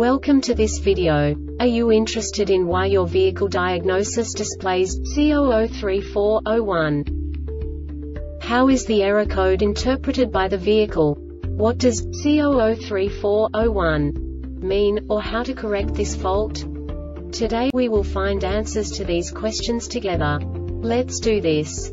Welcome to this video. Are you interested in why your vehicle diagnosis displays C003401? How is the error code interpreted by the vehicle? What does C003401 mean, or how to correct this fault? Today we will find answers to these questions together. Let's do this.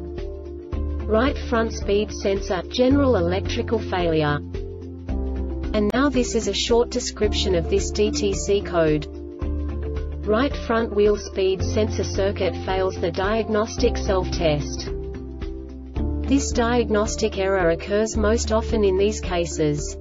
right front speed sensor, general electrical failure. And now this is a short description of this DTC code. Right front wheel speed sensor circuit fails the diagnostic self-test. This diagnostic error occurs most often in these cases.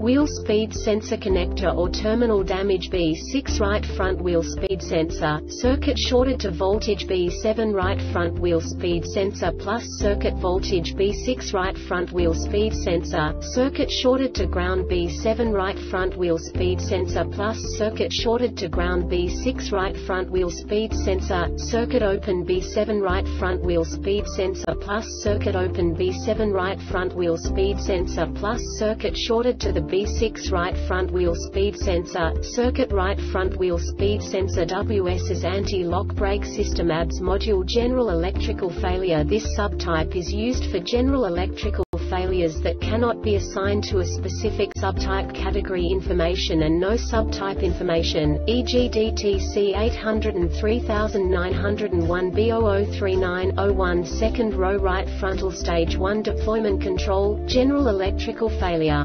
Wheel speed sensor connector or terminal damage B6 right front wheel speed sensor, circuit shorted to voltage B7 right front wheel speed sensor plus circuit voltage B6 right front wheel speed sensor, circuit shorted to ground B7 right front wheel speed sensor plus circuit shorted to ground B6 right front wheel speed sensor, circuit open B7 right front wheel speed sensor plus circuit open B7 right front wheel speed sensor plus circuit shorted to the B6 right front wheel speed sensor, circuit right front wheel speed sensor WSS anti-lock brake system ABS module General electrical failure This subtype is used for general electrical failures that cannot be assigned to a specific subtype category information and no subtype information, e.g. DTC 803901 B003901 second row right frontal stage 1 deployment control, general electrical failure.